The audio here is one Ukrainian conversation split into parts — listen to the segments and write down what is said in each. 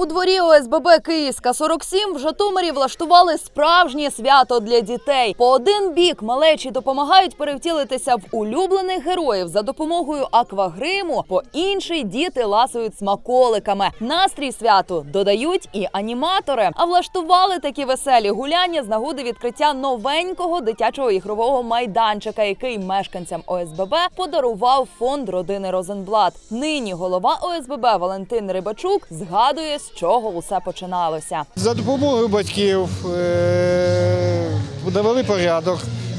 У дворі ОСББ Київська 47 в Житомирі влаштували справжнє свято для дітей. По один бік малечі допомагають перевтілитися в улюблених героїв за допомогою аквагриму. По інший діти ласують смаколиками. Настрій святу додають і аніматори. А влаштували такі веселі гуляння з нагоди відкриття новенького дитячого ігрового майданчика, який мешканцям ОСББ подарував фонд родини Розенблат. Нині голова ОСББ Валентин Рибачук згадує, з чого усе починалося. За допомогою батьків е, навели порядок.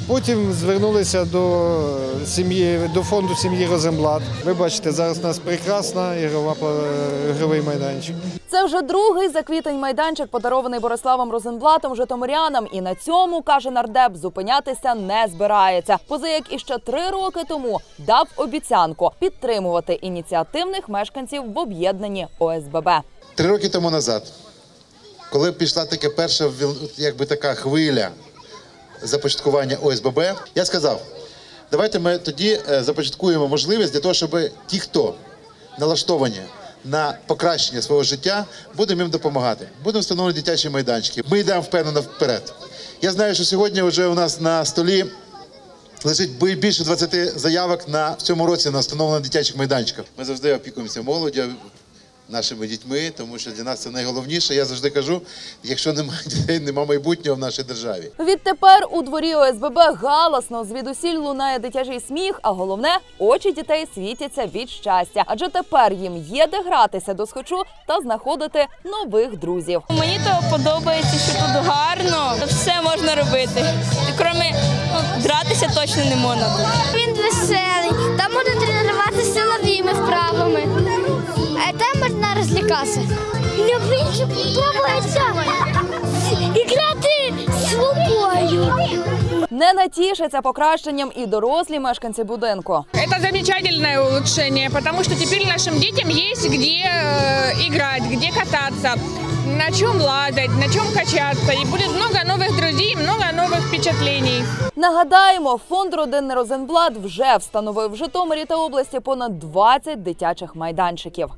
Потім звернулися до сім'ї до фонду сім'ї Розенблат. Ви бачите, зараз у нас прекрасна ігрова ігровий майданчик. Це вже другий за квітень майданчик, подарований Бориславом Розенблатом житомирянам. І на цьому каже нардеп, зупинятися не збирається. Поза як іще три роки тому дав обіцянку підтримувати ініціативних мешканців в об'єднанні ОСББ. Три роки тому назад, коли пішла така перша якби така хвиля започаткування ОСББ, я сказав, давайте ми тоді е, започаткуємо можливість для того, щоб ті, хто налаштовані на покращення свого життя, будемо їм допомагати. Будемо встановлювати дитячі майданчики. Ми йдемо впевнено вперед. Я знаю, що сьогодні вже у нас на столі лежить більше 20 заявок на в цьому році на встановлення дитячих майданчиків. Ми завжди опікуємося молоддю, нашими дітьми, тому що для нас це найголовніше. Я завжди кажу: якщо немає дітей, немає майбутнього в нашій державі. Відтепер у дворі ОСББ галасно звідусіль лунає дитячий сміх, а головне очі дітей світяться від щастя, адже тепер їм є де гратися до схочу та знаходити нових друзів. Мені то подобається, що тут гарно, все можна робити. Крім ну, дратися точно не можна. Він веселий, можна розлікатися. Мені подобається грати з собою. Не натішаться покращенням і дорослі мешканці будинку. Это замечательное улучшение, потому что теперь нашим детям есть где э, играть, где кататься, на чем лазать, на чем качаться. И будет много новых друзей, много новых впечатлений. Нагадаємо, фонд родини Розенблат вже встановив в Житомирі та області понад 20 дитячих майданчиків.